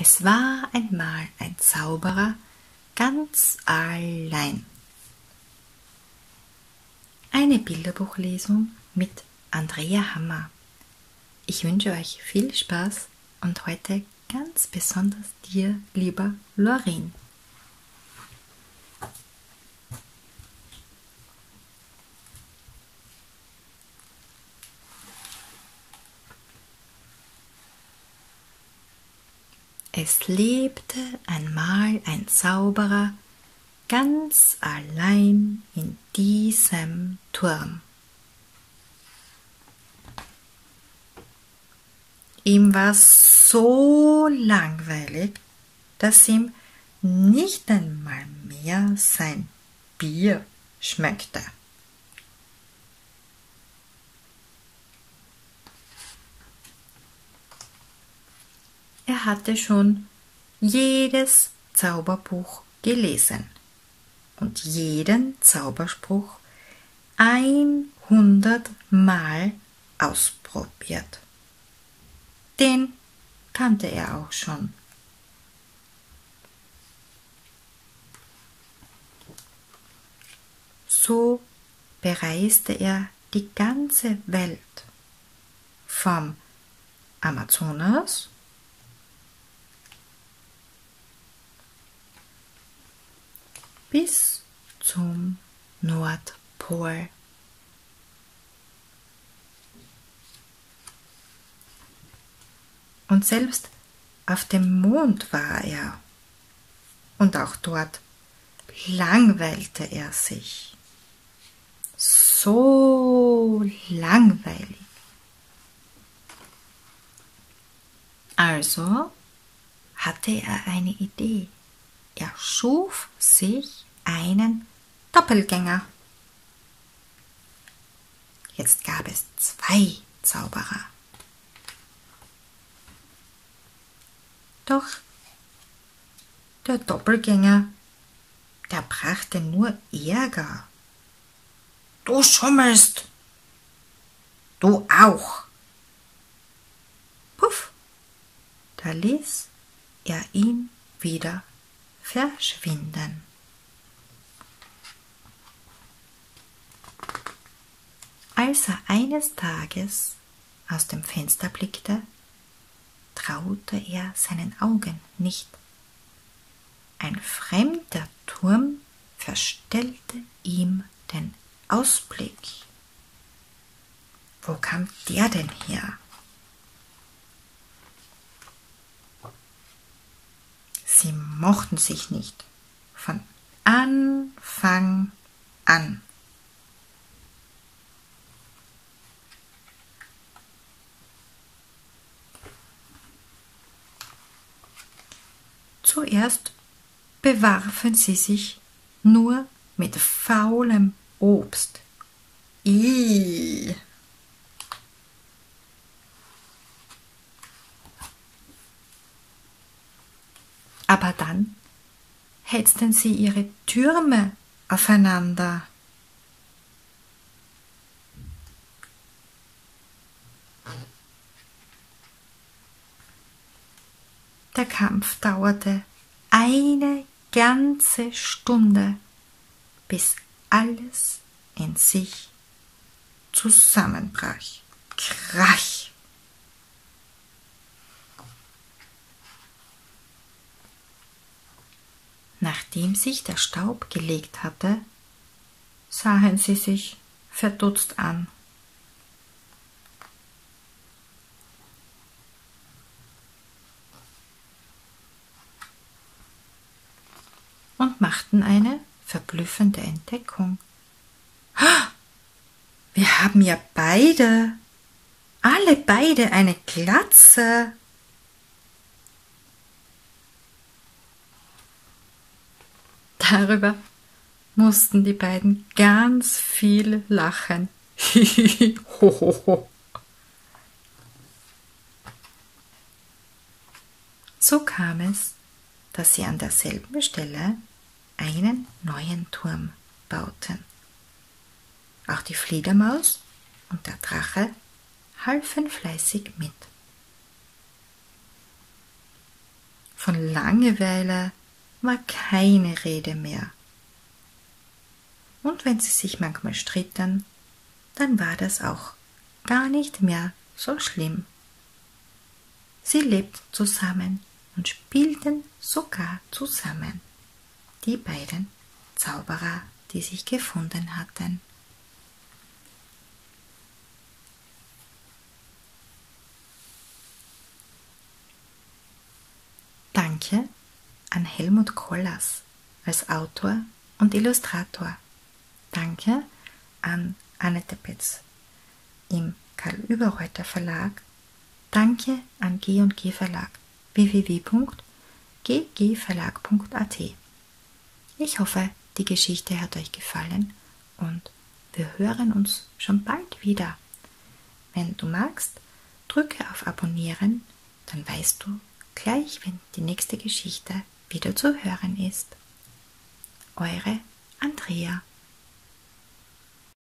Es war einmal ein Zauberer ganz allein. Eine Bilderbuchlesung mit Andrea Hammer. Ich wünsche euch viel Spaß und heute ganz besonders dir, lieber Lorin. Es lebte einmal ein Zauberer ganz allein in diesem Turm. Ihm war so langweilig, dass ihm nicht einmal mehr sein Bier schmeckte. Er hatte schon jedes Zauberbuch gelesen und jeden Zauberspruch einhundertmal ausprobiert. Den kannte er auch schon. So bereiste er die ganze Welt vom Amazonas bis zum Nordpol. Und selbst auf dem Mond war er. Und auch dort langweilte er sich. So langweilig. Also hatte er eine Idee. Er schuf sich einen Doppelgänger. Jetzt gab es zwei Zauberer. Doch der Doppelgänger, der brachte nur Ärger. Du schummelst. Du auch. Puff, da ließ er ihn wieder verschwinden. Als er eines Tages aus dem Fenster blickte, traute er seinen Augen nicht. Ein fremder Turm verstellte ihm den Ausblick. Wo kam der denn her? Sie mochten sich nicht. Von Anfang an. Zuerst bewarfen sie sich nur mit faulem Obst. Ihhh. Aber dann hetzten sie ihre Türme aufeinander. Der Kampf dauerte eine ganze Stunde, bis alles in sich zusammenbrach. Krach! Nachdem sich der Staub gelegt hatte, sahen sie sich verdutzt an. und machten eine verblüffende Entdeckung. Wir haben ja beide, alle beide eine Glatze. Darüber mussten die beiden ganz viel lachen. so kam es, dass sie an derselben Stelle einen neuen Turm bauten. Auch die Fledermaus und der Drache halfen fleißig mit. Von Langeweile war keine Rede mehr. Und wenn sie sich manchmal stritten, dann war das auch gar nicht mehr so schlimm. Sie lebten zusammen und spielten sogar zusammen, die beiden Zauberer, die sich gefunden hatten. Danke an Helmut Kollas als Autor und Illustrator. Danke an Annette Petz im Karl Überreuter Verlag. Danke an G&G Verlag www.ggverlag.at. Ich hoffe, die Geschichte hat euch gefallen und wir hören uns schon bald wieder. Wenn du magst, drücke auf Abonnieren, dann weißt du gleich, wenn die nächste Geschichte wieder zu hören ist. Eure Andrea